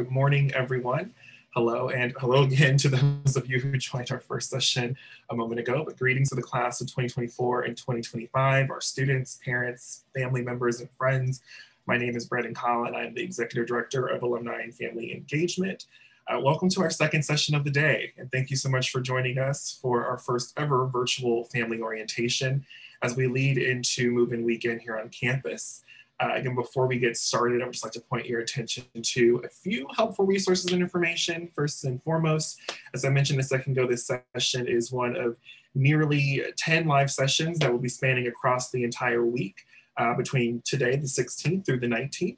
good morning, everyone. Hello, and hello again to those of you who joined our first session a moment ago. But greetings to the class of 2024 and 2025, our students, parents, family members, and friends. My name is Brandon Collin. I'm the Executive Director of Alumni and Family Engagement. Uh, welcome to our second session of the day, and thank you so much for joining us for our first ever virtual family orientation as we lead into Move-In Weekend here on campus. Uh, again, before we get started, I would just like to point your attention to a few helpful resources and information. First and foremost, as I mentioned a second ago, this session is one of nearly 10 live sessions that will be spanning across the entire week uh, between today, the 16th through the 19th.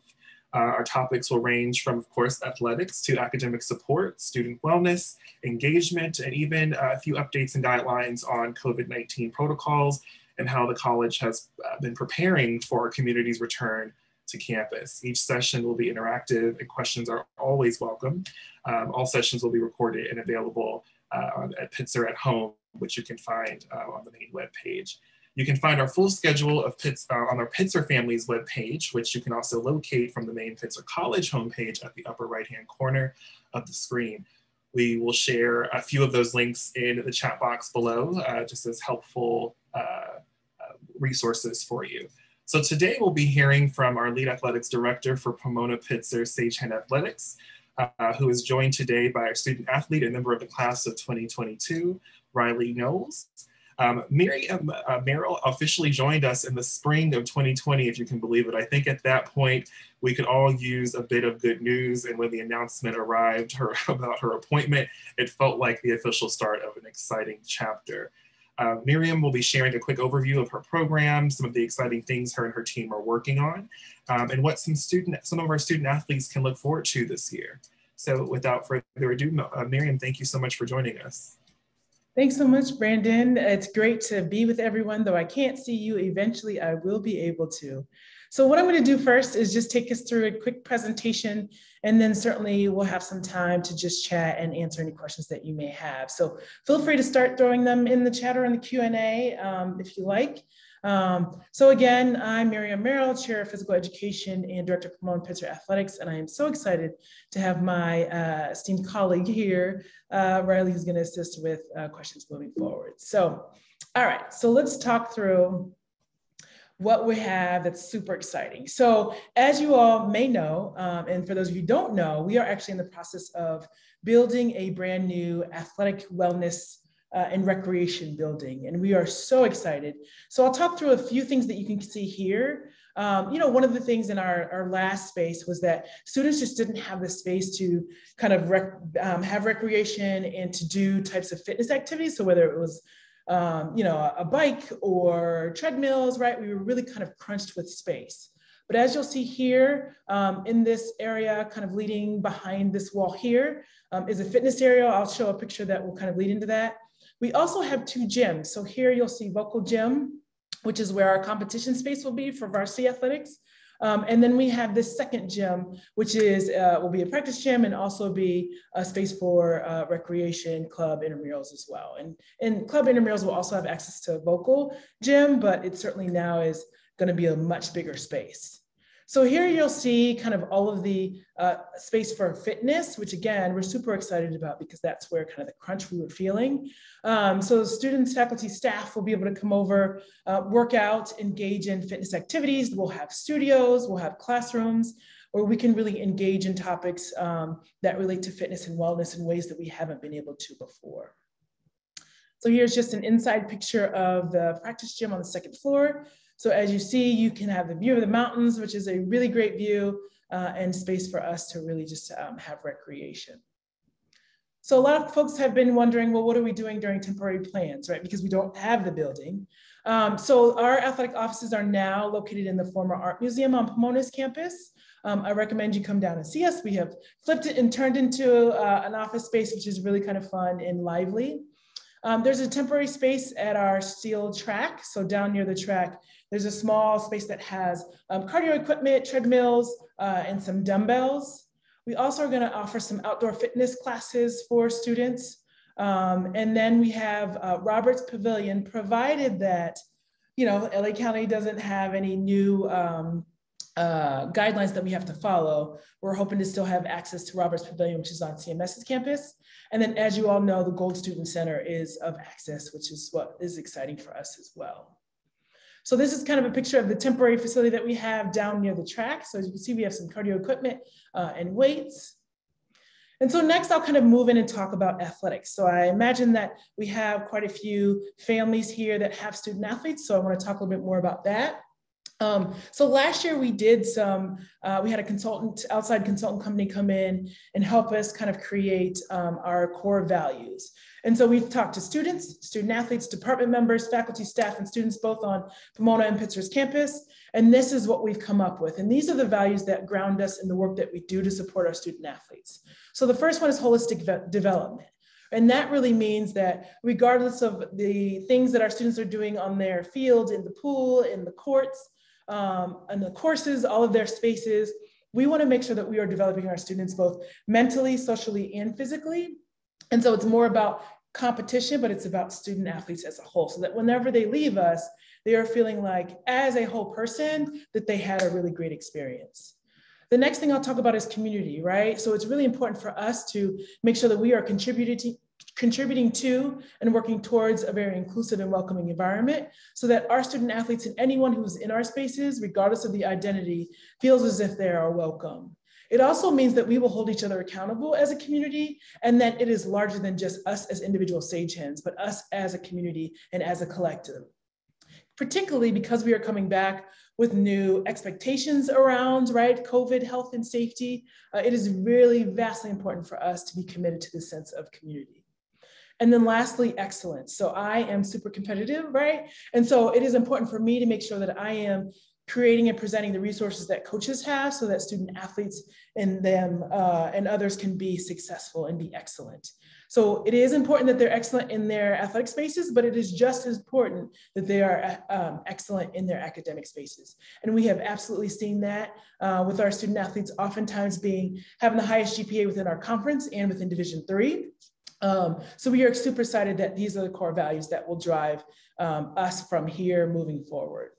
Uh, our topics will range from, of course, athletics to academic support, student wellness, engagement, and even uh, a few updates and guidelines on COVID-19 protocols and how the college has uh, been preparing for our community's return to campus. Each session will be interactive and questions are always welcome. Um, all sessions will be recorded and available uh, at Pitzer at Home, which you can find uh, on the main web page. You can find our full schedule of Pitts uh, on our Pitzer Families webpage, which you can also locate from the main Pitzer College homepage at the upper right-hand corner of the screen. We will share a few of those links in the chat box below, uh, just as helpful uh, resources for you. So today we'll be hearing from our lead athletics director for Pomona Pitzer Sagehen Athletics, uh, who is joined today by our student athlete and member of the class of 2022, Riley Knowles. Um, Miriam uh, Merrill officially joined us in the spring of 2020, if you can believe it. I think at that point, we could all use a bit of good news. And when the announcement arrived her, about her appointment, it felt like the official start of an exciting chapter. Uh, Miriam will be sharing a quick overview of her program, some of the exciting things her and her team are working on, um, and what some student, some of our student athletes can look forward to this year. So without further ado, uh, Miriam, thank you so much for joining us. Thanks so much, Brandon. It's great to be with everyone, though I can't see you. Eventually, I will be able to. So what I'm going to do first is just take us through a quick presentation, and then certainly we'll have some time to just chat and answer any questions that you may have. So feel free to start throwing them in the chat or in the Q&A um, if you like. Um, so again, I'm Miriam Merrill, Chair of Physical Education and Director of Pomona Pitzer Athletics, and I am so excited to have my uh, esteemed colleague here, uh, Riley, who's going to assist with uh, questions moving forward. So, all right, so let's talk through what we have that's super exciting. So as you all may know, um, and for those of you who don't know, we are actually in the process of building a brand new athletic wellness uh, and recreation building. And we are so excited. So I'll talk through a few things that you can see here. Um, you know, one of the things in our, our last space was that students just didn't have the space to kind of rec um, have recreation and to do types of fitness activities. So whether it was, um, you know, a bike or treadmills, right? We were really kind of crunched with space. But as you'll see here um, in this area, kind of leading behind this wall here, um, is a fitness area. I'll show a picture that will kind of lead into that. We also have two gyms. So here you'll see Voelkel Gym, which is where our competition space will be for varsity athletics. Um, and then we have this second gym, which is uh, will be a practice gym and also be a space for uh, recreation, club intramurals as well. And, and club intramurals will also have access to a Voelkel gym, but it certainly now is going to be a much bigger space. So here you'll see kind of all of the uh, space for fitness, which again, we're super excited about because that's where kind of the crunch we were feeling. Um, so students, faculty, staff will be able to come over, uh, work out, engage in fitness activities. We'll have studios, we'll have classrooms, where we can really engage in topics um, that relate to fitness and wellness in ways that we haven't been able to before. So here's just an inside picture of the practice gym on the second floor. So as you see, you can have the view of the mountains, which is a really great view uh, and space for us to really just um, have recreation. So a lot of folks have been wondering, well, what are we doing during temporary plans, right? Because we don't have the building. Um, so our athletic offices are now located in the former art museum on Pomona's campus. Um, I recommend you come down and see us. We have flipped it and turned into uh, an office space, which is really kind of fun and lively. Um, there's a temporary space at our Strehle track. So down near the track, there's a small space that has um, cardio equipment, treadmills, uh, and some dumbbells. We also are gonna offer some outdoor fitness classes for students. Um, and then we have uh, Roberts Pavilion, provided that, you know, LA County doesn't have any new um, uh, guidelines that we have to follow, we're hoping to still have access to Roberts Pavilion, which is on CMS's campus. And then as you all know, the Gold Student Center is of access, which is what is exciting for us as well. So this is kind of a picture of the temporary facility that we have down near the track. So as you can see, we have some cardio equipment uh, and weights. And so next I'll kind of move in and talk about athletics. So I imagine that we have quite a few families here that have student athletes. So I wanna talk a little bit more about that. Um, so last year we did some, uh, we had a consultant, outside consultant company come in and help us kind of create um, our core values. And so we've talked to students, student athletes, department members, faculty, staff, and students both on Pomona and Pitzer's campus. And this is what we've come up with. And these are the values that ground us in the work that we do to support our student athletes. So the first one is holistic development. And that really means that regardless of the things that our students are doing on their field, in the pool, in the courts, um, and the courses, all of their spaces. We want to make sure that we are developing our students both mentally, socially, and physically. And so it's more about competition, but it's about student athletes as a whole, so that whenever they leave us, they are feeling like, as a whole person, that they had a really great experience. The next thing I'll talk about is community, right? So it's really important for us to make sure that we are contributing contributing to and working towards a very inclusive and welcoming environment so that our student athletes and anyone who's in our spaces, regardless of the identity, feels as if they are welcome. It also means that we will hold each other accountable as a community and that it is larger than just us as individual Sagehens, but us as a community and as a collective. Particularly because we are coming back with new expectations around, right, COVID health and safety, uh, it is really vastly important for us to be committed to the sense of community. And then lastly, excellence. So I am super competitive, right? And so it is important for me to make sure that I am creating and presenting the resources that coaches have so that student athletes and them uh, and others can be successful and be excellent. So it is important that they're excellent in their athletic spaces, but it is just as important that they are um, excellent in their academic spaces. And we have absolutely seen that uh, with our student athletes oftentimes being having the highest GPA within our conference and within Division three. Um, so we are super excited that these are the core values that will drive um, us from here moving forward.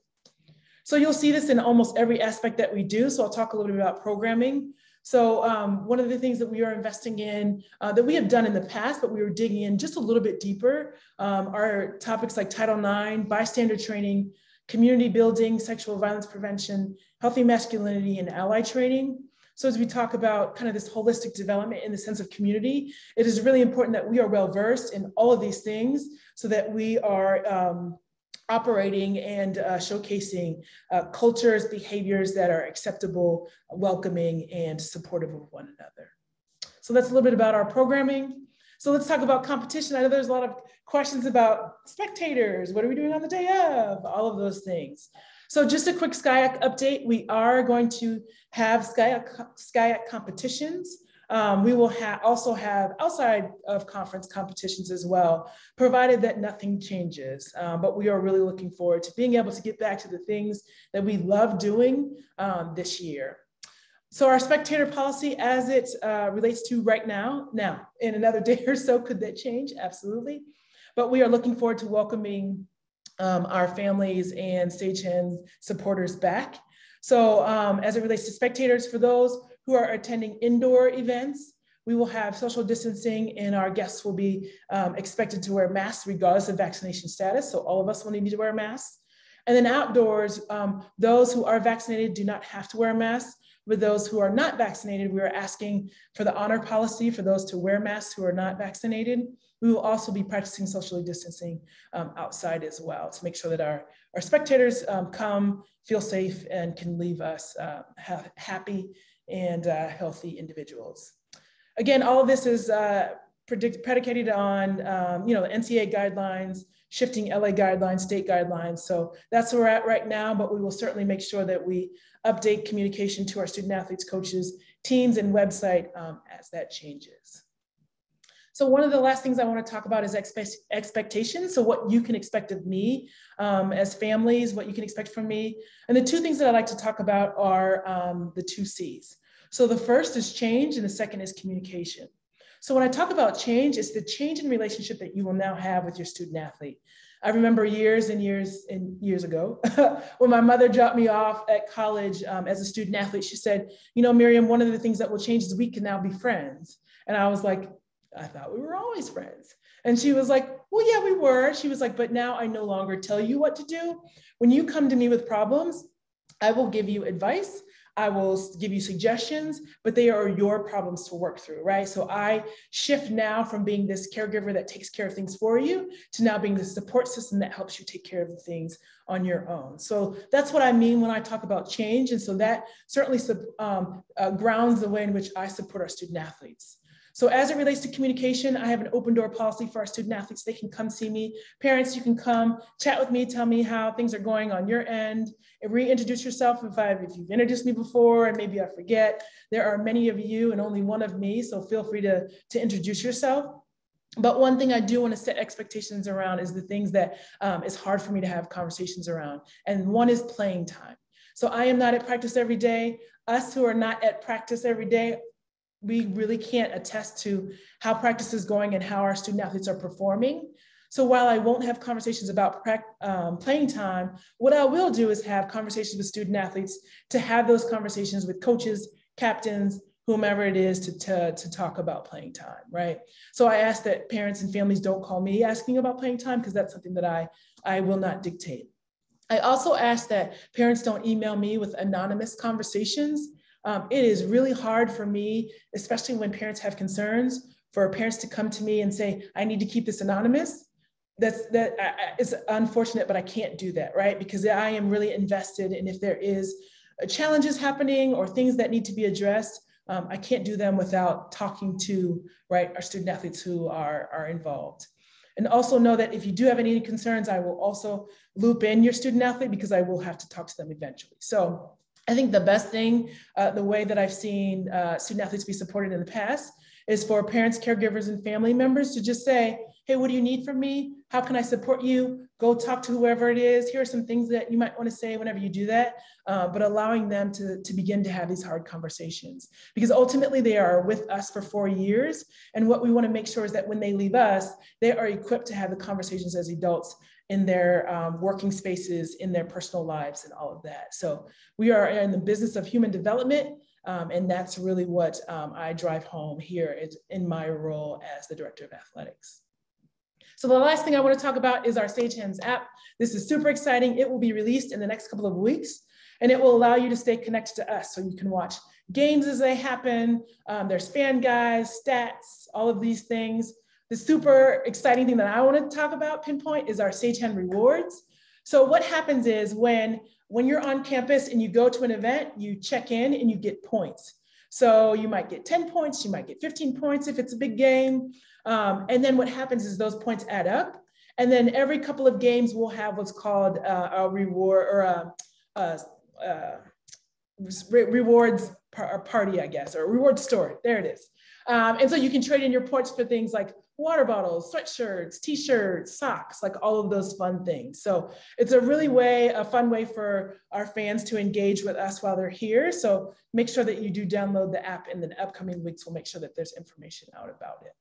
So you'll see this in almost every aspect that we do. So I'll talk a little bit about programming. So um, one of the things that we are investing in uh, that we have done in the past, but we were digging in just a little bit deeper, um, are topics like Title IX, bystander training, community building, sexual violence prevention, healthy masculinity, and ally training. So as we talk about kind of this holistic development in the sense of community, it is really important that we are well versed in all of these things so that we are um, operating and uh, showcasing uh, cultures, behaviors that are acceptable, welcoming, and supportive of one another. So that's a little bit about our programming. So let's talk about competition. I know there's a lot of questions about spectators. What are we doing on the day of? All of those things. So just a quick SCIAC update. We are going to have SCIAC competitions. Um, we will ha also have outside of conference competitions as well, provided that nothing changes. Um, but we are really looking forward to being able to get back to the things that we love doing um, this year. So our spectator policy as it uh, relates to right now, now in another day or so, could that change? Absolutely. But we are looking forward to welcoming um, our families and Sagehens supporters back. So um, as it relates to spectators, for those who are attending indoor events, we will have social distancing and our guests will be um, expected to wear masks regardless of vaccination status. So all of us will need to wear masks. And then outdoors, um, those who are vaccinated do not have to wear masks. With those who are not vaccinated, we are asking for the honor policy for those to wear masks who are not vaccinated. We will also be practicing socially distancing um, outside as well to make sure that our, our spectators um, come, feel safe, and can leave us uh, ha happy and uh, healthy individuals. Again, all of this is uh, predicated on um, you know, the NCAA guidelines, shifting LA guidelines, state guidelines. So that's where we're at right now, but we will certainly make sure that we update communication to our student athletes, coaches, teams, and website um, as that changes. So one of the last things I want to talk about is expe expectations. So what you can expect of me um, as families, what you can expect from me. And the two things that I like to talk about are um, the two C's. So the first is change and the second is communication. So when I talk about change, it's the change in relationship that you will now have with your student athlete. I remember years and years and years ago when my mother dropped me off at college um, as a student athlete. She said, You know, Miriam, one of the things that will change is we can now be friends. And I was like, I thought we were always friends. And she was like, Well, yeah, we were. She was like, But now I no longer tell you what to do. When you come to me with problems, I will give you advice. I will give you suggestions, but they are your problems to work through, right? So I shift now from being this caregiver that takes care of things for you to now being the support system that helps you take care of the things on your own. So that's what I mean when I talk about change. And so that certainly um, uh, grounds the way in which I support our student athletes. So as it relates to communication, I have an open door policy for our student athletes. They can come see me. Parents, you can come chat with me, tell me how things are going on your end, and reintroduce yourself if, I've, if you've introduced me before and maybe I forget. There are many of you and only one of me, so feel free to, to introduce yourself. But one thing I do want to set expectations around is the things that um, is hard for me to have conversations around. And one is playing time. So I am not at practice every day. Us who are not at practice every day we really can't attest to how practice is going and how our student athletes are performing. So while I won't have conversations about um, playing time, what I will do is have conversations with student athletes to have those conversations with coaches, captains, whomever it is to, to, to talk about playing time, right? So I ask that parents and families don't call me asking about playing time because that's something that I, I will not dictate. I also ask that parents don't email me with anonymous conversations um, it is really hard for me, especially when parents have concerns, for parents to come to me and say, I need to keep this anonymous. That's that it's unfortunate, but I can't do that, right? Because I am really invested and if there is challenges happening or things that need to be addressed, um, I can't do them without talking to right our student athletes who are, are involved. And also know that if you do have any concerns, I will also loop in your student athlete because I will have to talk to them eventually. So I think the best thing, uh, the way that I've seen uh, student athletes be supported in the past is for parents, caregivers, and family members to just say, hey, what do you need from me? How can I support you? Go talk to whoever it is. Here are some things that you might want to say whenever you do that, uh, but allowing them to, to begin to have these hard conversations. Because ultimately they are with us for four years. And what we want to make sure is that when they leave us, they are equipped to have the conversations as adults in their um, working spaces, in their personal lives, and all of that. So we are in the business of human development, um, and that's really what um, I drive home here in my role as the director of athletics. So the last thing I want to talk about is our Sagehens app. This is super exciting. It will be released in the next couple of weeks, and it will allow you to stay connected to us so you can watch games as they happen. Um, there's fan guys, stats, all of these things. The super exciting thing that I want to talk about, pinpoint, is our Sagehen rewards. So what happens is when, when you're on campus and you go to an event, you check in and you get points. So you might get 10 points, you might get 15 points if it's a big game. Um, and then what happens is those points add up. And then every couple of games, we'll have what's called uh, a reward or a, a, a rewards par party, I guess, or a reward store. There it is. Um, and so you can trade in your points for things like water bottles, sweatshirts, t-shirts, socks, like all of those fun things. So it's a really way, a fun way for our fans to engage with us while they're here. So make sure that you do download the app in the upcoming weeks. We'll make sure that there's information out about it.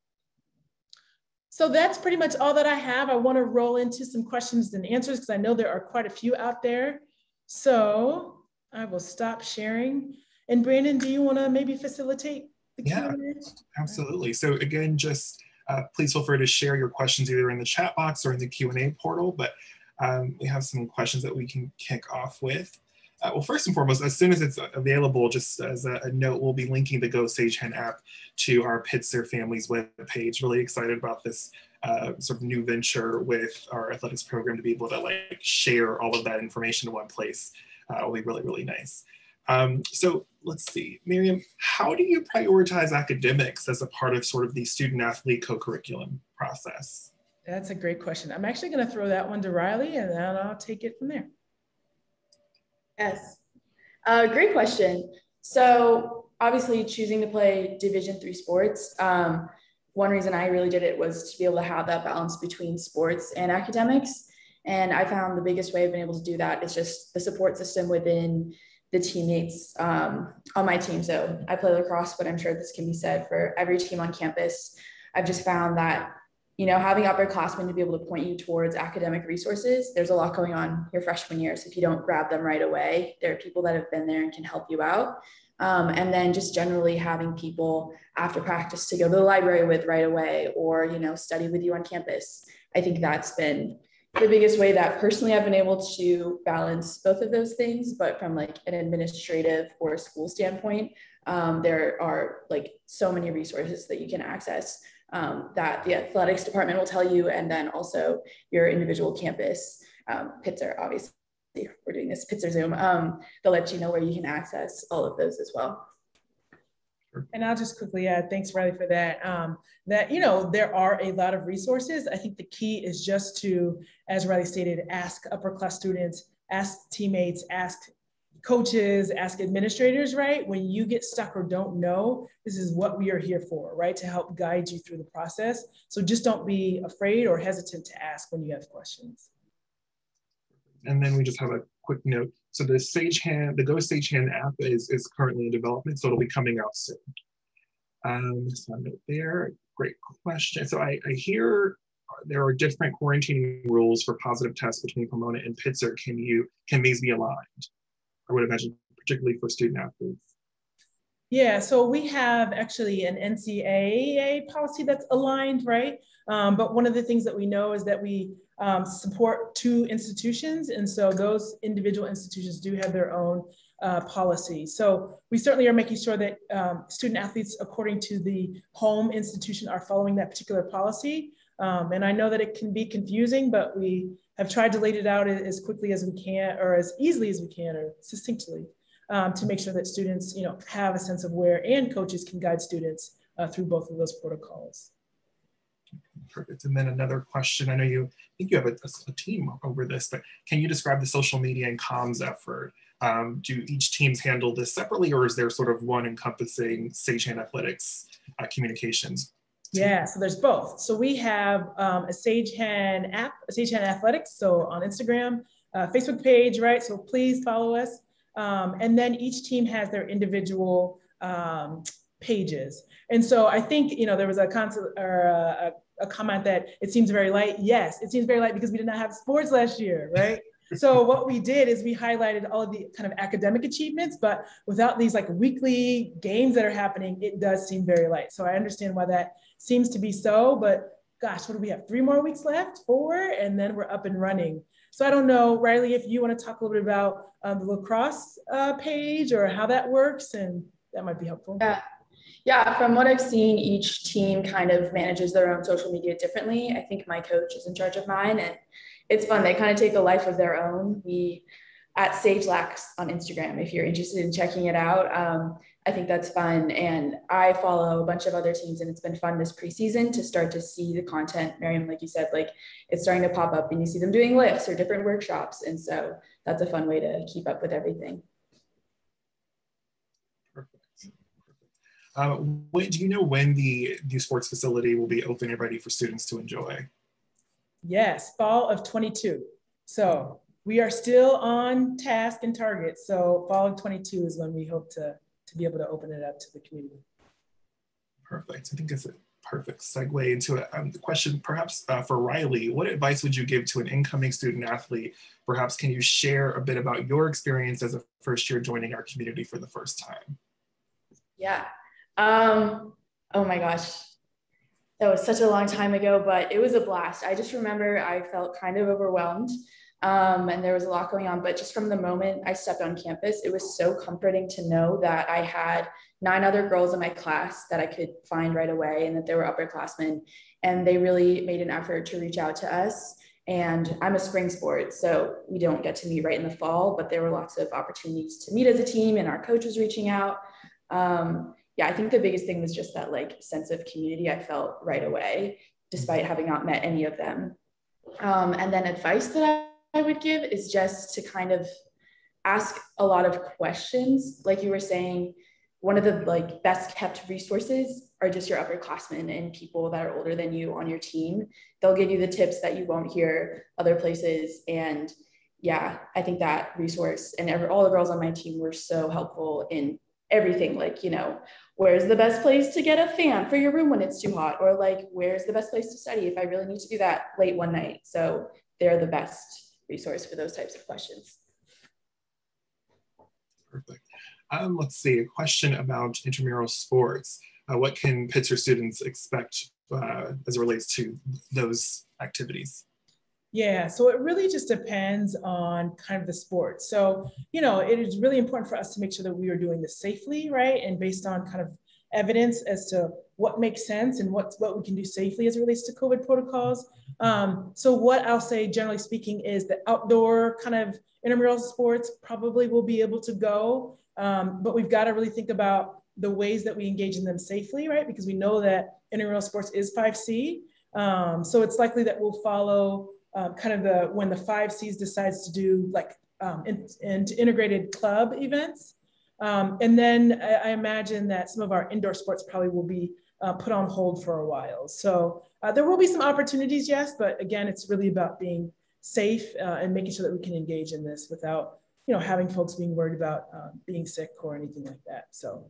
So that's pretty much all that I have. I wanna roll into some questions and answers because I know there are quite a few out there. So I will stop sharing. And Brandon, do you wanna maybe facilitate the yeah, Q&A? absolutely. So again, just uh, please feel free to share your questions either in the chat box or in the Q&A portal, but um, we have some questions that we can kick off with. Uh, well, first and foremost, as soon as it's available, just as a, a note, we'll be linking the Go Hen app to our Pitzer Families webpage. Really excited about this uh, sort of new venture with our athletics program to be able to like share all of that information in one place. Uh, will be really, really nice. Um, so let's see, Miriam, how do you prioritize academics as a part of sort of the student athlete co-curriculum process? That's a great question. I'm actually gonna throw that one to Riley and then I'll take it from there. Yes, uh, great question. So obviously choosing to play division three sports, um, one reason I really did it was to be able to have that balance between sports and academics. And I found the biggest way I've been able to do that is just the support system within the teammates um, on my team. So I play lacrosse, but I'm sure this can be said for every team on campus. I've just found that you know, having upperclassmen to be able to point you towards academic resources, there's a lot going on your freshman year. So if you don't grab them right away, there are people that have been there and can help you out. Um, and then just generally having people after practice to go to the library with right away or, you know, study with you on campus. I think that's been the biggest way that personally I've been able to balance both of those things, but from like an administrative or school standpoint, um, there are like so many resources that you can access um, that the athletics department will tell you, and then also your individual campus. Um, obviously, we're doing this Pitzer Zoom. Um, they'll let you know where you can access all of those as well. And I'll just quickly add, thanks Riley for that, um, that, you know, there are a lot of resources. I think the key is just to, as Riley stated, ask upper class students, ask teammates, ask coaches, ask administrators, right? When you get stuck or don't know, this is what we are here for, right? To help guide you through the process. So just don't be afraid or hesitant to ask when you have questions. And then we just have a quick note. So the Sagehen, the Go Sagehen app is, is currently in development, so it'll be coming out soon. Um, so note there, great question. So I, I hear there are different quarantining rules for positive tests between Pomona and Pitzer. Can you, can these be aligned? I would imagine, particularly for student athletes. Yeah, so we have actually an NCAA policy that's aligned, right? Um, but one of the things that we know is that we um, support two institutions. And so those individual institutions do have their own uh, policy. So we certainly are making sure that um, student athletes, according to the home institution, are following that particular policy. Um, and I know that it can be confusing, but we have tried to lay it out as quickly as we can, or as easily as we can, or succinctly, um, to make sure that students, you know, have a sense of where and coaches can guide students uh, through both of those protocols. Perfect. And then another question. I know you I think you have a, a, team over this, but can you describe the social media and comms effort? Um, do each teams handle this separately, or is there sort of one encompassing Sagehen Athletics uh, communications? Yeah, so there's both. So we have um, a Sagehen app, a Sagehen Athletics, so on Instagram, uh, Facebook page, right? So please follow us. Um, and then each team has their individual um, pages. And so I think, you know, there was a or a, a, comment that it seems very light. Yes, it seems very light because we did not have sports last year, right? so what we did is we highlighted all of the kind of academic achievements, but without these like weekly games that are happening, it does seem very light. So I understand why that seems to be so, but gosh, what do we have? Three more weeks left, four, and then we're up and running. So I don't know, Riley, if you want to talk a little bit about um, the lacrosse uh, page or how that works, and that might be helpful. Yeah. Yeah, from what I've seen, each team kind of manages their own social media differently. I think my coach is in charge of mine, and it's fun. They kind of take a life of their own. We at Sage Lax on Instagram, if you're interested in checking it out. Um, I think that's fun. And I follow a bunch of other teams, and it's been fun this preseason to start to see the content. Miriam, like you said, like it's starting to pop up, and you see them doing lifts or different workshops. And so that's a fun way to keep up with everything. Perfect. Um, when, do you know when the new sports facility will be open and ready for students to enjoy? Yes, fall of 22. So we are still on task and target. So fall of 22 is when we hope to, to be able to open it up to the community. Perfect. I think that's a perfect segue into a um, question perhaps uh, for Riley. What advice would you give to an incoming student athlete? Perhaps can you share a bit about your experience as a first year joining our community for the first time? Yeah. Um, oh my gosh that was such a long time ago, but it was a blast. I just remember I felt kind of overwhelmed um, and there was a lot going on. But just from the moment I stepped on campus, it was so comforting to know that I had nine other girls in my class that I could find right away and that they were upperclassmen. And they really made an effort to reach out to us. And I'm a spring sport, so we don't get to meet right in the fall, but there were lots of opportunities to meet as a team, and our coach was reaching out. Um, yeah, I think the biggest thing was just that like sense of community I felt right away, despite having not met any of them. Um, and then advice that I would give is just to kind of ask a lot of questions. Like you were saying, one of the like best kept resources are just your upperclassmen and people that are older than you on your team. They'll give you the tips that you won't hear other places. And yeah, I think that resource and every, all the girls on my team were so helpful in everything like, you know, where's the best place to get a fan for your room when it's too hot? Or like, where's the best place to study if I really need to do that late one night? So they're the best resource for those types of questions. Perfect. Um, let's see, a question about intramural sports. Uh, what can Pitzer students expect uh, as it relates to those activities? Yeah, so it really just depends on kind of the sport. So, you know, it is really important for us to make sure that we are doing this safely, right? And based on kind of evidence as to what makes sense and what, what we can do safely as it relates to COVID protocols. Um, so what I'll say, generally speaking, is that outdoor kind of intramural sports probably will be able to go, um, but we've got to really think about the ways that we engage in them safely, right? Because we know that intramural sports is 5C. Um, so it's likely that we'll follow um, kind of the when the five C's decides to do like um, in, in integrated club events. Um, and then I, I, imagine that some of our indoor sports probably will be uh, put on hold for a while. So uh, there will be some opportunities, yes, but again, it's really about being safe uh, and making sure that we can engage in this without, you know, having folks being worried about um, being sick or anything like that. So.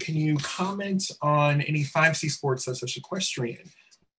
Can you comment on any 5C sports such as equestrian?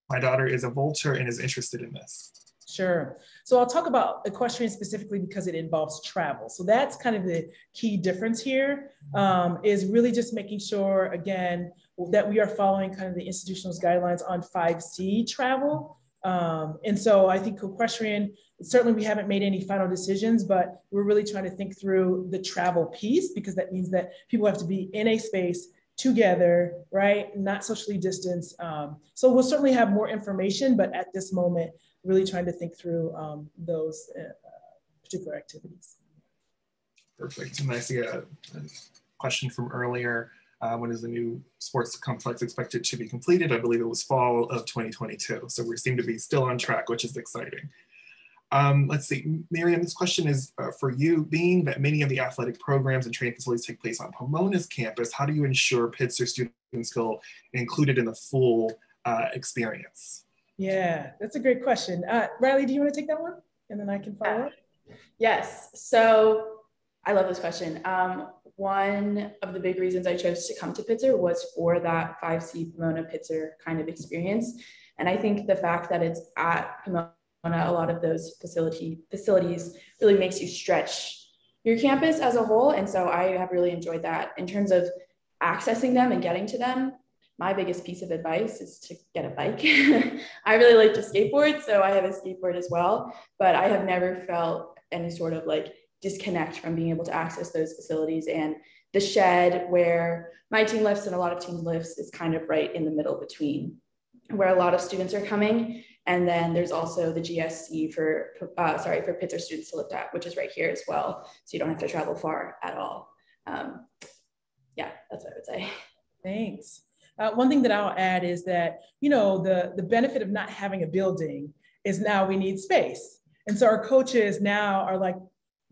my daughter is a vaulter and is interested in this. Sure. So I'll talk about equestrian specifically because it involves travel. So that's kind of the key difference here um, is really just making sure, again, that we are following kind of the institutional's guidelines on 5C travel. Um, and so I think equestrian, certainly we haven't made any final decisions, but we're really trying to think through the travel piece because that means that people have to be in a space together, right? Not socially distanced. Um, so we'll certainly have more information, but at this moment, really trying to think through um, those uh, particular activities. Perfect. And I see a, a question from earlier. Uh, when is the new sports complex expected to be completed? I believe it was fall of 2022. So we seem to be still on track, which is exciting. Um, let's see, Miriam, this question is uh, for you. Being that many of the athletic programs and training facilities take place on Pomona's campus, how do you ensure Pitzer students feel included in the full uh, experience? Yeah, that's a great question. Uh, Riley, do you want to take that one? And then I can follow up. Yes. So I love this question. Um, one of the big reasons I chose to come to Pitzer was for that 5C Pomona Pitzer kind of experience. And I think the fact that it's at Pomona a lot of those facility facilities really makes you stretch your campus as a whole. And so I have really enjoyed that in terms of accessing them and getting to them. My biggest piece of advice is to get a bike. I really like to skateboard, so I have a skateboard as well, but I have never felt any sort of like disconnect from being able to access those facilities and the shed where my team lifts and a lot of team lifts is kind of right in the middle between where a lot of students are coming and then there's also the GSC for, uh, sorry, for Pitzer students to lift at, which is right here as well. So you don't have to travel far at all. Um, yeah, that's what I would say. Thanks. Uh, one thing that I'll add is that, you know, the, the benefit of not having a building is now we need space. And so our coaches now are like,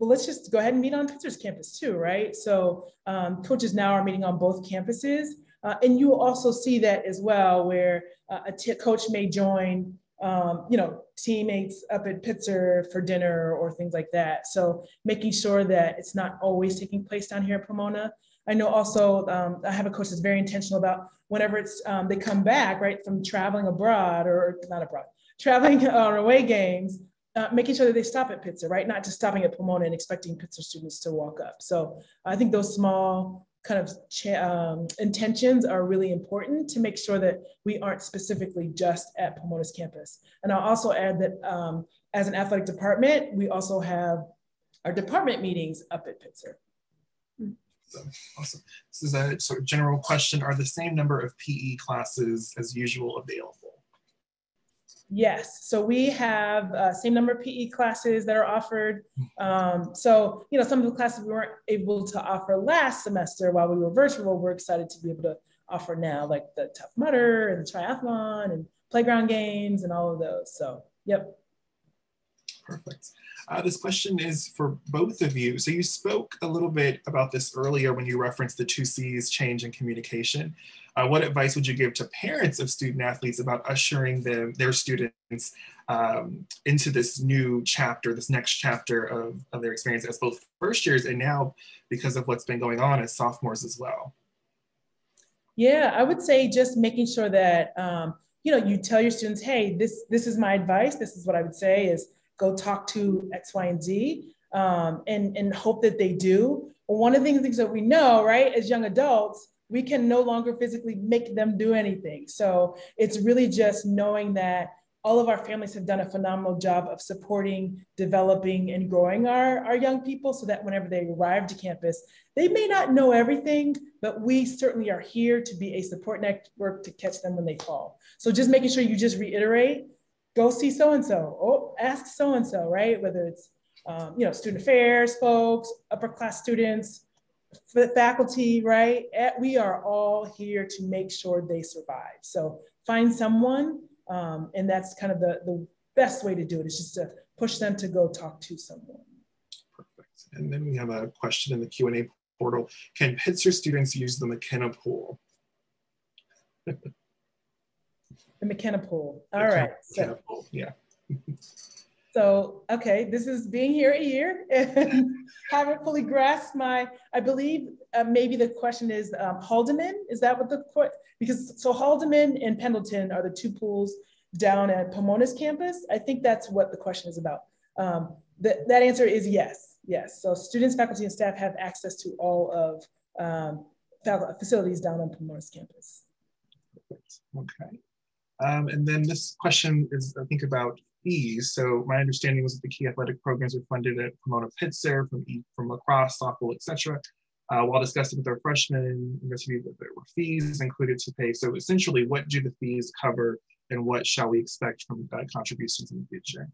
well, let's just go ahead and meet on Pitzer's campus too, right? So um, coaches now are meeting on both campuses. Uh, and you also see that as well, where uh, a coach may join um, you know, teammates up at Pitzer for dinner or things like that. So making sure that it's not always taking place down here at Pomona. I know also um, I have a coach that's very intentional about whenever it's um, they come back right from traveling abroad or not abroad, traveling on away games, uh, making sure that they stop at Pitzer, right? Not just stopping at Pomona and expecting Pitzer students to walk up. So I think those small kind of um, intentions are really important to make sure that we aren't specifically just at Pomona's campus. And I'll also add that um, as an athletic department, we also have our department meetings up at Pitzer. awesome. This is a sort of general question. Are the same number of PE classes as usual available? Yes, so we have uh, same number of PE classes that are offered. Um, so, you know, some of the classes we weren't able to offer last semester while we were virtual, we're excited to be able to offer now, like the Tough Mudder and the triathlon and playground games and all of those. So, yep. Perfect. Uh, this question is for both of you. So you spoke a little bit about this earlier when you referenced the two C's, change and communication. Uh, what advice would you give to parents of student athletes about ushering them, their students um, into this new chapter, this next chapter of, of their experience as both first years and now because of what's been going on as sophomores as well? Yeah, I would say just making sure that um, you know you tell your students, hey, this this is my advice. This is what I would say is go talk to X, Y, and Z, um, and and hope that they do. One of the things that we know, right, as young adults, we can no longer physically make them do anything. So it's really just knowing that all of our families have done a phenomenal job of supporting, developing, and growing our, our young people so that whenever they arrive to campus, they may not know everything, but we certainly are here to be a support network to catch them when they fall. So just making sure you just reiterate, go see so-and-so, oh, ask so-and-so, right? Whether it's, um, you know, student affairs folks, upper class students, faculty, right? We are all here to make sure they survive. So find someone um, and that's kind of the, the best way to do it is just to push them to go talk to someone. Perfect. And then we have a question in the Q&A portal. Can Pitzer students use the McKenna pool? the McKenna pool. All McKenna, right. McKenna so, pool. Yeah. so, okay, this is being here a year and haven't fully grasped my, I believe uh, maybe the question is um, Haldeman. Is that what the, court, because so Haldeman and Pendleton are the two pools down at Pomona's campus. I think that's what the question is about. Um, that, that answer is yes, yes. So students, faculty, and staff have access to all of um, facilities down on Pomona's campus. Okay. Um, and then this question is, I think, about So my understanding was that the key athletic programs are funded at Pomona Pitzer from, from lacrosse, softball, etc. Uh, while discussing with our freshmen, investigated that there were fees included to pay. So essentially, what do the fees cover and what shall we expect from uh, contributions in the future?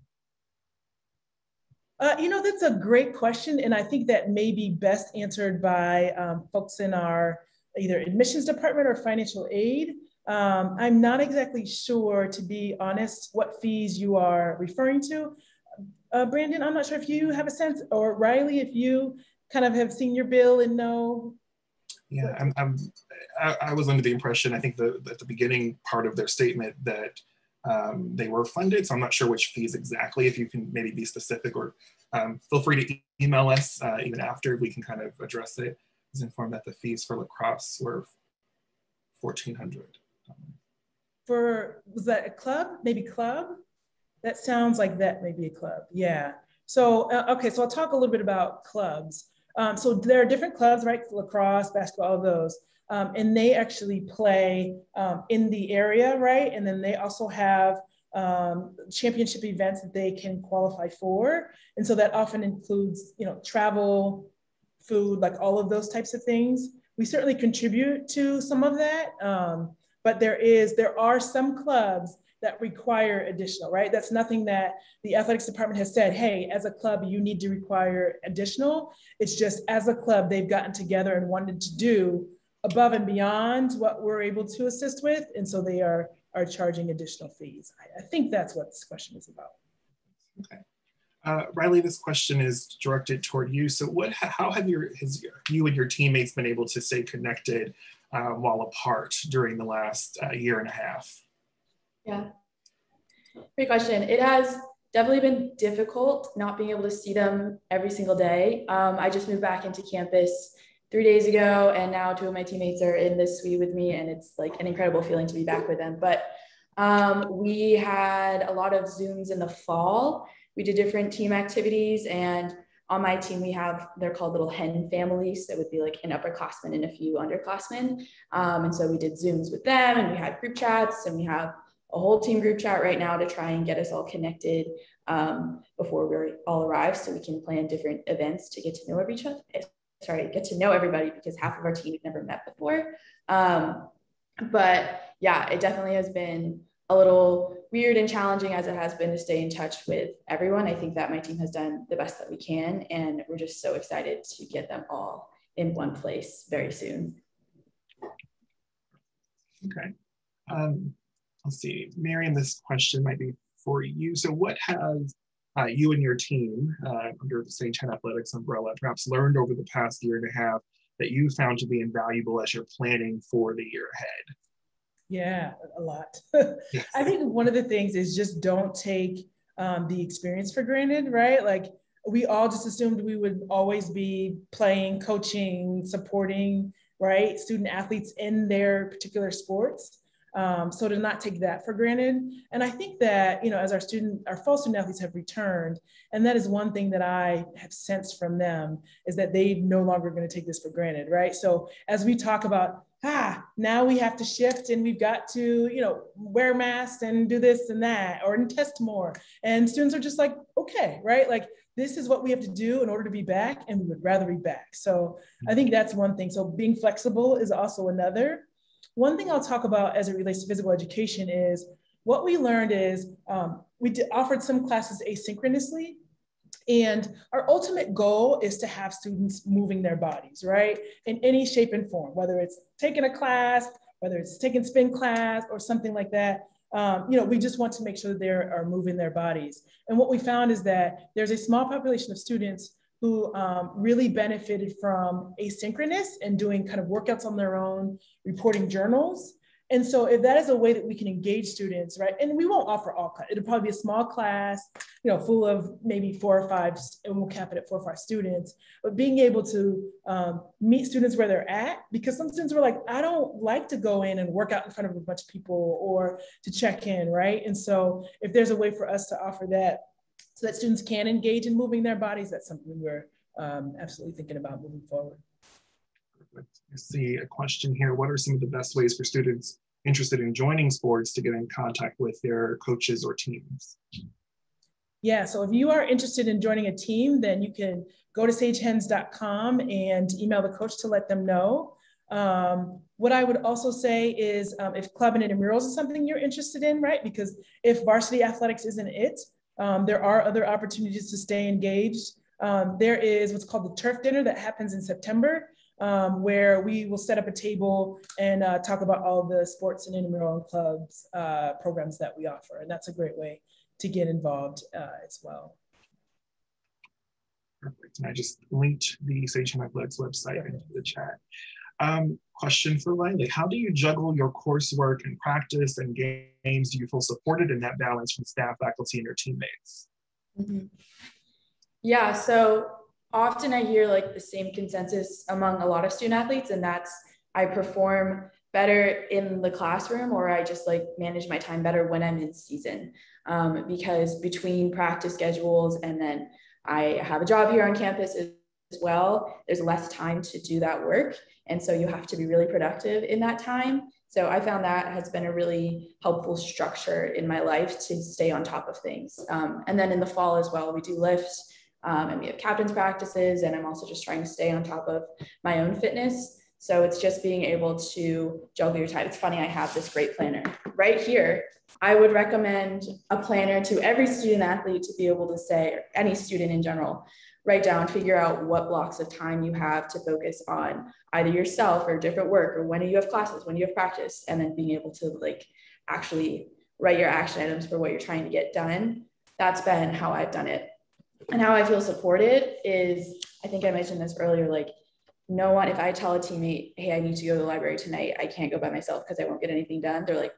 Uh, you know, that's a great question. And I think that may be best answered by um, folks in our either admissions department or financial aid. Um, I'm not exactly sure, to be honest, what fees you are referring to. Uh, Brandon, I'm not sure if you have a sense, or Riley, if you kind of have seen your bill and know yeah, I'm, I'm I, I, was under the impression, I think the, at the beginning part of their statement that um, they were funded. So I'm not sure which fees exactly, if you can maybe be specific or um, feel free to email us uh, even after we can kind of address it. I was informed that the fees for lacrosse were 1400 For, was that a club? Maybe club? That sounds like that may be a club. Yeah. So, uh, okay, so I'll talk a little bit about clubs. Um, so there are different clubs, right? Lacrosse, basketball, all those. Um, and they actually play um, in the area, right? And then they also have um, championship events that they can qualify for. And so that often includes, you know, travel, food, like all of those types of things. We certainly contribute to some of that, um, but there is, there are some clubs that require additional, right? That's nothing that the athletics department has said, hey, as a club, you need to require additional. It's just as a club, they've gotten together and wanted to do above and beyond what we're able to assist with. And so they are, are charging additional fees. I, I think that's what this question is about. Okay. Uh, Riley, this question is directed toward you. So what, how have your, his, you and your teammates been able to stay connected um, while apart during the last uh, year and a half? Yeah. Great question. It has definitely been difficult not being able to see them every single day. Um, I just moved back into campus three days ago, and now two of my teammates are in this suite with me, and it's like an incredible feeling to be back with them. But um, we had a lot of Zooms in the fall. We did different team activities, and on my team, we have, they're called little hen families. That would be like an upperclassman and a few underclassmen. Um, and so we did Zooms with them, and we had group chats, and we have a whole team group chat right now to try and get us all connected um, before we all arrive so we can plan different events to get to know each other sorry get to know everybody because half of our team have never met before um, but yeah it definitely has been a little weird and challenging as it has been to stay in touch with everyone i think that my team has done the best that we can and we're just so excited to get them all in one place very soon okay um, let's see, Miriam, this question might be for you. So what has uh, you and your team uh, under the Sagehen Athletics umbrella perhaps learned over the past year and a half that you found to be invaluable as you're planning for the year ahead? Yeah, a lot. yes. I think one of the things is just don't take um, the experience for granted, right? Like we all just assumed we would always be playing, coaching, supporting, right, student athletes in their particular sports. Um, so to not take that for granted. And I think that, you know, as our student, our fall student athletes have returned, and that is one thing that I have sensed from them is that they no longer going to take this for granted, right? So as we talk about, ah, now we have to shift and we've got to, you know, wear masks and do this and that, or and test more. And students are just like, okay, right? Like this is what we have to do in order to be back, and we would rather be back. So I think that's one thing. So being flexible is also another. One thing I'll talk about as it relates to physical education is what we learned is um, we offered some classes asynchronously. And our ultimate goal is to have students moving their bodies, right? In any shape and form, whether it's taking a class, whether it's taking spin class or something like that. Um, you know, we just want to make sure they are moving their bodies. And what we found is that there's a small population of students who um, really benefited from asynchronous and doing kind of workouts on their own, reporting journals. And so if that is a way that we can engage students, right? And we won't offer all class, it'll probably be a small class, you know, full of maybe four or five, and we'll cap it at four or five students, but being able to um, meet students where they're at, because some students were like, I don't like to go in and work out in front of a bunch of people or to check in, right? And so if there's a way for us to offer that, so that students can engage in moving their bodies. That's something we're um, absolutely thinking about moving forward. I see a question here. What are some of the best ways for students interested in joining sports to get in contact with their coaches or teams? Yeah, so if you are interested in joining a team, then you can go to sagehens.com and email the coach to let them know. Um, what I would also say is um, if club and intramurals is something you're interested in, right? Because if varsity athletics isn't it, um, there are other opportunities to stay engaged. Um, there is what's called the turf dinner that happens in September, um, where we will set up a table and uh, talk about all the sports and intramural clubs uh, programs that we offer. And that's a great way to get involved uh, as well. Perfect. And I just linked the Sage Athletics website into the chat. Um, question for Riley. How do you juggle your coursework and practice and games? Do you feel supported in that balance from staff, faculty, and your teammates? Mm-hmm. Yeah, so often I hear like the same consensus among a lot of student athletes, and that's I perform better in the classroom or I just like manage my time better when I'm in season. Um, because between practice schedules and then I have a job here on campus as well, there's less time to do that work. And so you have to be really productive in that time. So I found that has been a really helpful structure in my life to stay on top of things. Um, and then in the fall as well, we do lifts um, and we have captain's practices. And I'm also just trying to stay on top of my own fitness. So it's just being able to juggle your time. It's funny, I have this great planner right here. I would recommend a planner to every student athlete to be able to say, or any student in general, write down, figure out what blocks of time you have to focus on either yourself or different work or when you have classes, when you have practice, and then being able to like actually write your action items for what you're trying to get done. That's been how I've done it. And how I feel supported is, I think I mentioned this earlier, like no one, if I tell a teammate, hey, I need to go to the library tonight, I can't go by myself because I won't get anything done. They're like,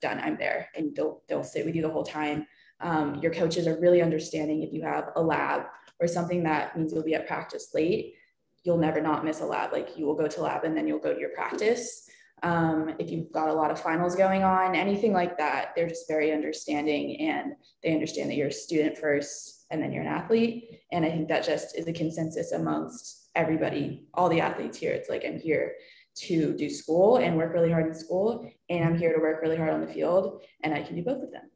done, I'm there. And they'll, they'll sit with you the whole time. Um, your coaches are really understanding if you have a lab or something that means you'll be at practice late, you'll never not miss a lab. Like you will go to lab and then you'll go to your practice. Um, if you've got a lot of finals going on, anything like that, they're just very understanding and they understand that you're a student first and then you're an athlete. And I think that just is a consensus amongst everybody, all the athletes here. It's like, I'm here to do school and work really hard in school, and I'm here to work really hard on the field, and I can do both of them.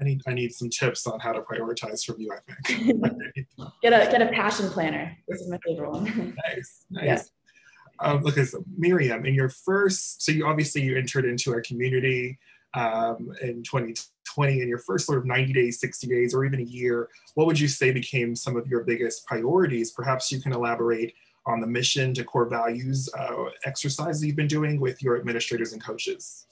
I need I need some tips on how to prioritize from you. I think get a get a passion planner. This is my favorite one. nice, nice. Yeah. Um, look, as Miriam, in your first, so you obviously you entered into our community um, in 2020, in your first sort of 90 days, 60 days, or even a year. What would you say became some of your biggest priorities? Perhaps you can elaborate on the mission to core values uh, exercise that you've been doing with your administrators and coaches.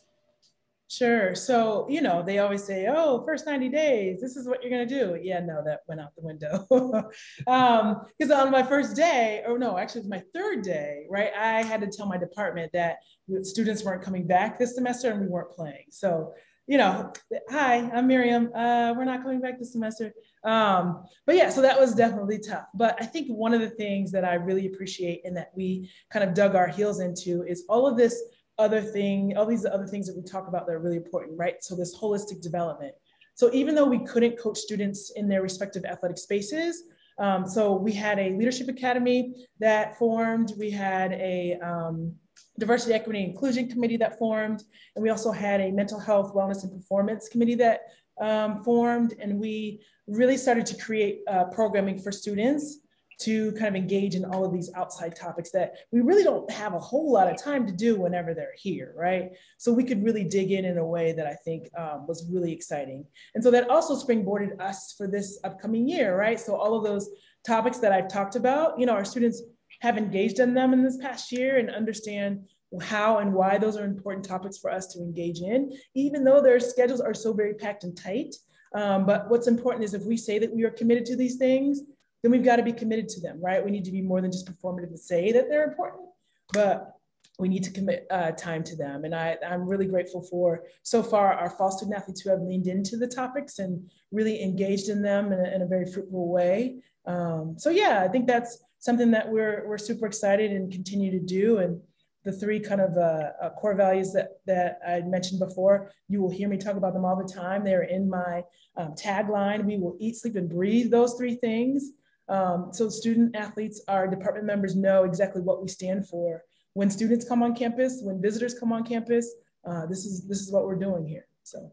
Sure. So, you know, they always say, oh, first 90 days, this is what you're going to do. Yeah, no, that went out the window. Because um, on my first day, or no, actually, it was my third day, right? I had to tell my department that students weren't coming back this semester and we weren't playing. So, you know, hi, I'm Miriam. Uh, we're not coming back this semester. Um, but yeah, so that was definitely tough. But I think one of the things that I really appreciate and that we kind of dug our heels into is all of this other thing, all these other things that we talk about that are really important, right? So this holistic development. So even though we couldn't coach students in their respective athletic spaces, um, so we had a leadership academy that formed, we had a um, diversity, equity, inclusion committee that formed, and we also had a mental health, wellness, and performance committee that um, formed, and we really started to create uh, programming for students to kind of engage in all of these outside topics that we really don't have a whole lot of time to do whenever they're here, right? So we could really dig in in a way that I think um, was really exciting. And so that also springboarded us for this upcoming year, right? So all of those topics that I've talked about, you know, our students have engaged in them in this past year and understand how and why those are important topics for us to engage in, even though their schedules are so very packed and tight. Um, but what's important is if we say that we are committed to these things, then we've got to be committed to them, right? We need to be more than just performative to say that they're important, but we need to commit uh, time to them. And I, I'm really grateful for so far our fall student athletes who have leaned into the topics and really engaged in them in a, in a very fruitful way. Um, so yeah, I think that's something that we're, we're super excited and continue to do. And the three kind of uh, uh, core values that, that I mentioned before, you will hear me talk about them all the time. They're in my um, tagline. We will eat, sleep, and breathe those three things. Um, so student athletes, our department members know exactly what we stand for. When students come on campus, when visitors come on campus, uh, this is this is what we're doing here. So.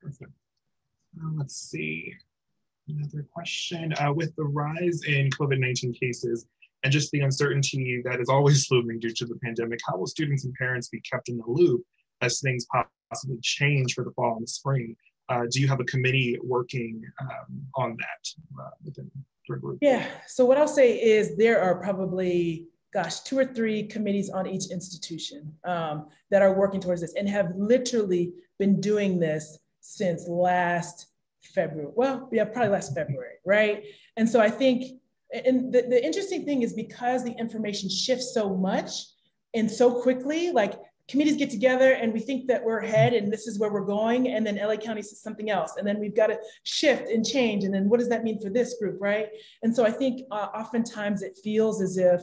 Perfect. Let's see. Another question. Uh, with the rise in COVID-19 cases and just the uncertainty that is always looming due to the pandemic, how will students and parents be kept in the loop as things possibly change for the fall and the spring? uh, do you have a committee working um, on that uh, within your group? Yeah. So what I'll say is there are probably, gosh, two or three committees on each institution um, that are working towards this and have literally been doing this since last February. Well, yeah, probably last February, right? And so I think, and the, the interesting thing is because the information shifts so much and so quickly, like committees get together and we think that we're ahead and this is where we're going and then LA County says something else and then we've got to shift and change and then what does that mean for this group right and so I think uh, oftentimes it feels as if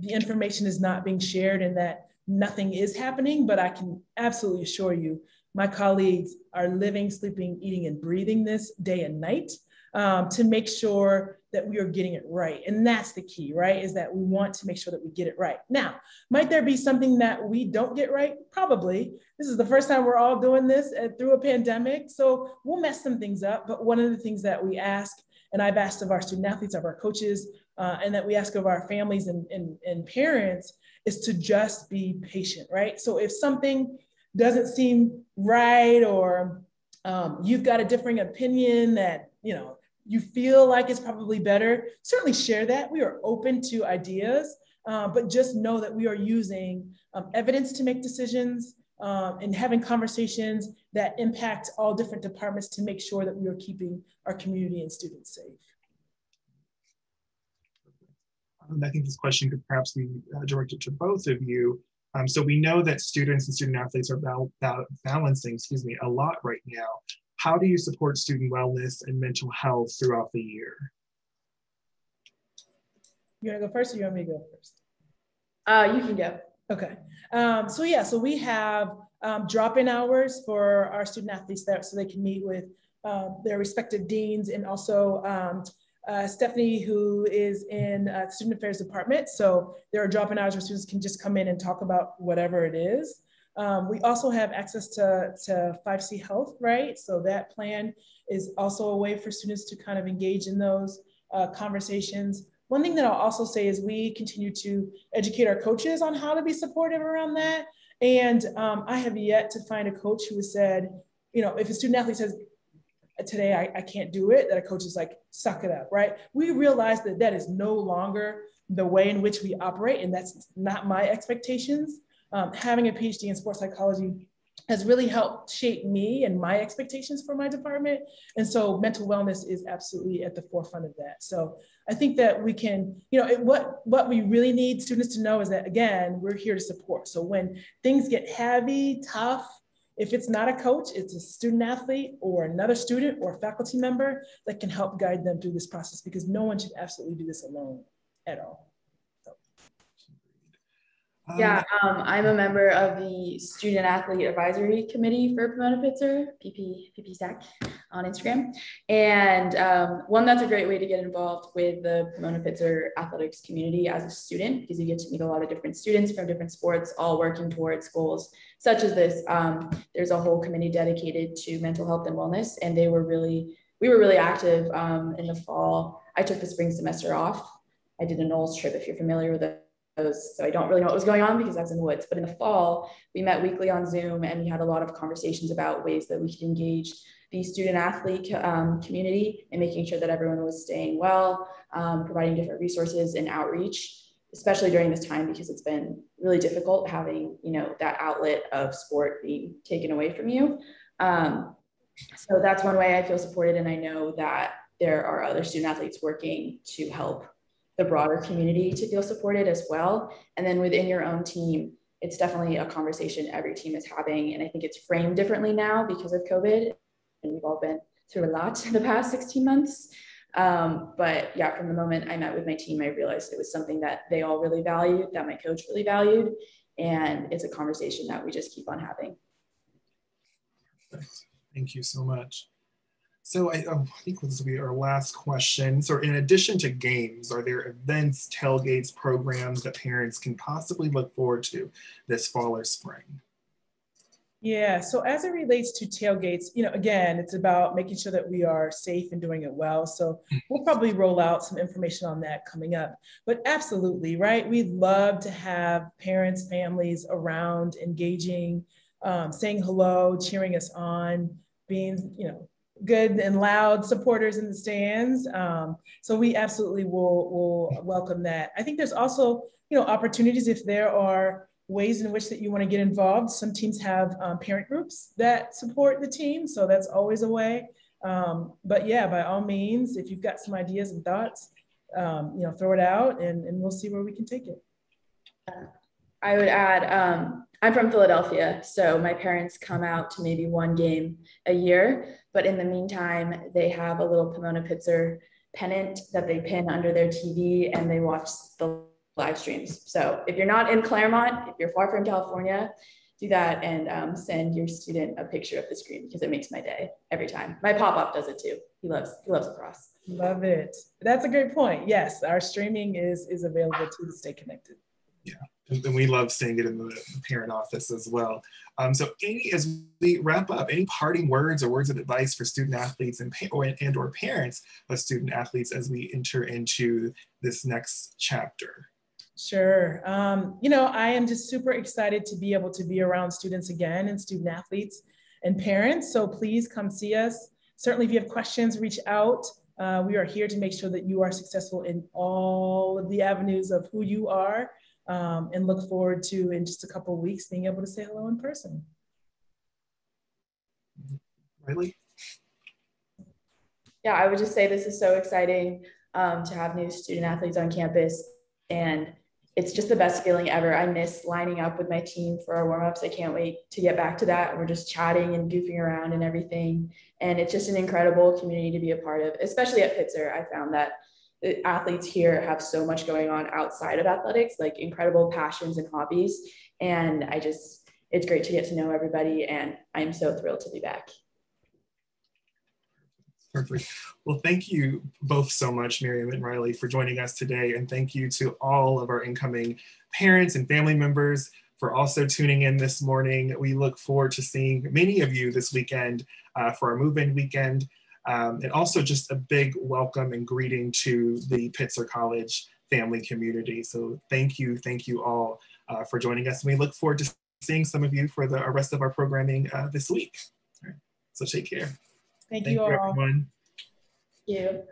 the information is not being shared and that nothing is happening but I can absolutely assure you my colleagues are living sleeping eating and breathing this day and night um, to make sure that we are getting it right. And that's the key, right? Is that we want to make sure that we get it right. Now, might there be something that we don't get right? Probably. This is the first time we're all doing this uh, through a pandemic. So we'll mess some things up. But one of the things that we ask, and I've asked of our student athletes, of our coaches, uh, and that we ask of our families and, and, and parents is to just be patient, right? So if something doesn't seem right or um, you've got a differing opinion that, you know, you feel like it's probably better, certainly share that. We are open to ideas, uh, but just know that we are using um, evidence to make decisions um, and having conversations that impact all different departments to make sure that we are keeping our community and students safe. Um, I think this question could perhaps be uh, directed to both of you. Um, so we know that students and student athletes are bal balancing, excuse me, a lot right now. How do you support student wellness and mental health throughout the year? You want to go first or you want me to go first? Uh, you can go. Okay. Um, so yeah, so we have um, drop-in hours for our student athletes there so they can meet with um, their respective deans and also um, uh, Stephanie, who is in uh, student affairs department. So there are drop-in hours where students can just come in and talk about whatever it is. Um, we also have access to, to 5C Health, right? So that plan is also a way for students to kind of engage in those uh, conversations. One thing that I'll also say is we continue to educate our coaches on how to be supportive around that. And um, I have yet to find a coach who has said, you know, if a student athlete says, today I, I can't do it, that a coach is like, suck it up, right? We realize that that is no longer the way in which we operate, and that's not my expectations um, having a PhD in sports psychology has really helped shape me and my expectations for my department. And so mental wellness is absolutely at the forefront of that. So I think that we can, you know, it, what, what we really need students to know is that, again, we're here to support. So when things get heavy, tough, if it's not a coach, it's a student athlete or another student or faculty member that can help guide them through this process because no one should absolutely do this alone at all. Um, yeah, um, I'm a member of the Student Athlete Advisory Committee for Pomona Pitzer, PP, PPSAC on Instagram. And um, one, that's a great way to get involved with the Pomona Pitzer athletics community as a student because you get to meet a lot of different students from different sports, all working towards goals such as this. Um, there's a whole committee dedicated to mental health and wellness, and they were really, we were really active um, in the fall. I took the spring semester off. I did a NOLS trip, if you're familiar with it so I don't really know what was going on because I was in the woods. But in the fall, we met weekly on Zoom and we had a lot of conversations about ways that we could engage the student athlete um, community and making sure that everyone was staying well, um, providing different resources and outreach, especially during this time because it's been really difficult having you know that outlet of sport being taken away from you. Um, so that's one way I feel supported, and I know that there are other student athletes working to help the broader community to feel supported as well. And then within your own team, it's definitely a conversation every team is having. And I think it's framed differently now because of COVID. And we've all been through a lot in the past 16 months. Um, but yeah, from the moment I met with my team, I realized it was something that they all really valued, that my coach really valued. And it's a conversation that we just keep on having. Thank you so much. So I, um, I, think this will be our last question. So in addition to games, are there events, tailgates, programs that parents can possibly look forward to this fall or spring? Yeah, so as it relates to tailgates, you know, again, it's about making sure that we are safe and doing it well. So we'll probably roll out some information on that coming up. But absolutely, right? We'd love to have parents, families around engaging, um, saying hello, cheering us on, being, you know, good and loud supporters in the stands. Um, so we absolutely will, will welcome that. I think there's also, you know, opportunities if there are ways in which that you want to get involved. Some teams have um, parent groups that support the team, so that's always a way. Um, but yeah, by all means, if you've got some ideas and thoughts, um, you know, throw it out and, and we'll see where we can take it. I would add, um, I'm from Philadelphia, so my parents come out to maybe one game a year. But in the meantime, they have a little Pomona Pitzer pennant that they pin under their TV and they watch the live streams. So if you're not in Claremont, if you're far from California, do that and um, send your student a picture of the screen because it makes my day every time. My pop-up does it too. He loves he loves lacrosse. Love it. That's a great point. Yes, our streaming is is available to stay connected. Yeah and we love seeing it in the parent office as well. Um, so any, as we wrap up, any parting words or words of advice for student athletes and, or, and or parents of student athletes as we enter into this next chapter? Sure. Um, you know, I am just super excited to be able to be around students again and student athletes and parents. So please come see us. Certainly, if you have questions, reach out. Uh, we are here to make sure that you are successful in all of the avenues of who you are um, and look forward to in just a couple of weeks being able to say hello in person. Riley? Yeah, I would just say this is so exciting um, to have new student athletes on campus. And it's just the best feeling ever. I miss lining up with my team for our warm-ups. I can't wait to get back to that. We're just chatting and goofing around and everything. And it's just an incredible community to be a part of, especially at Pitzer. I found that athletes here have so much going on outside of athletics, like incredible passions and hobbies. And I just, it's great to get to know everybody. And I'm so thrilled to be back. Perfect. Well, thank you both so much, Miriam and Riley, for joining us today. And thank you to all of our incoming parents and family members for also tuning in this morning. We look forward to seeing many of you this weekend uh, for our move in weekend. Um, and also just a big welcome and greeting to the Pitzer College family community. So thank you, thank you all uh, for joining us. And we look forward to seeing some of you for the rest of our programming uh, this week. So take care. Thank, thank you, you all. Everyone. Thank you.